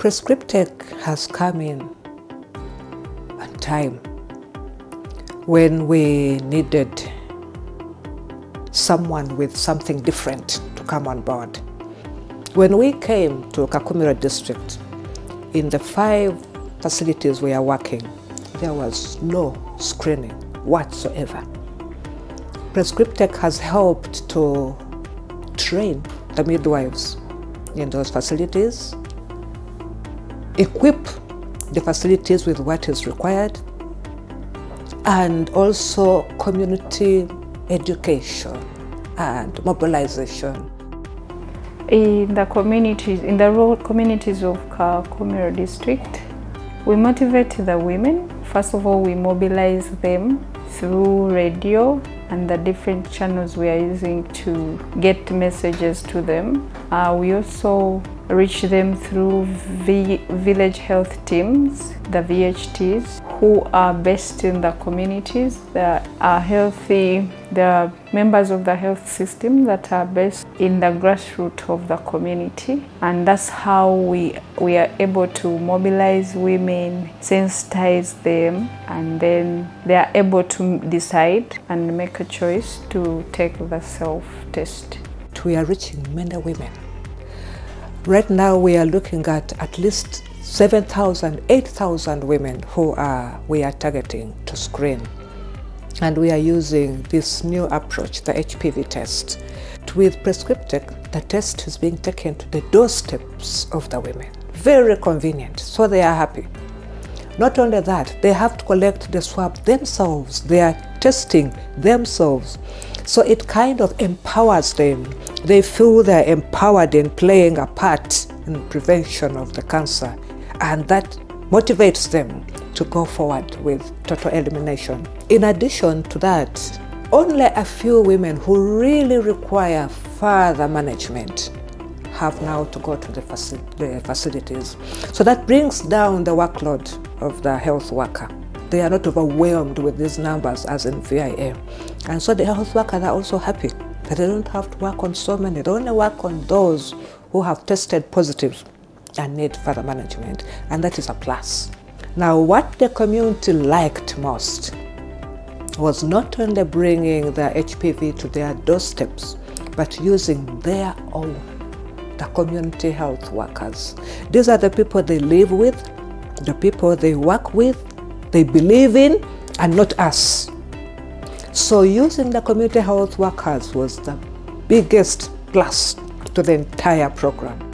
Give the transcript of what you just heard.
PRESCRIP-TEC has come in on time when we needed someone with something different to come on board. When we came to Kakumiro district, in the five facilities we are working, there was no screening whatsoever. PRESCRIP-TEC has helped to train the midwives in those facilities, equip the facilities with what is required, and also community education and mobilization. In the communities, in the rural communities of Kakumiro district, we motivate the women. First of all, we mobilize them through radio and the different channels we are using to get messages to them. Uh, we also reach them through v village health teams, the VHTs, who are based in the communities that are healthy. the members of the health system that are based in the grassroots of the community. And that's how we, we are able to mobilize women, sensitize them, and then they are able to decide and make a choice to take the self-test. We are reaching many women. Right now we are looking at at least 7,000, 8,000 women who are, we are targeting to screen. And we are using this new approach, the HPV test. With PRESCRIP-TEC, the test is being taken to the doorsteps of the women. Very convenient, so they are happy. Not only that, they have to collect the swab themselves. They are testing themselves. So it kind of empowers them. They feel they're empowered in playing a part in prevention of the cancer and that motivates them to go forward with total elimination. In addition to that, only a few women who really require further management have now to go to the, faci the facilities. So that brings down the workload of the health worker. They are not overwhelmed with these numbers as in VIA. And so the health workers are also happy they don't have to work on so many. They only work on those who have tested positive and need further management, and that is a plus. Now, what the community liked most was not only bringing the HPV to their doorsteps, but using their own, the community health workers. These are the people they live with, the people they work with, they believe in, and not us. So using the community health workers was the biggest plus to the entire program.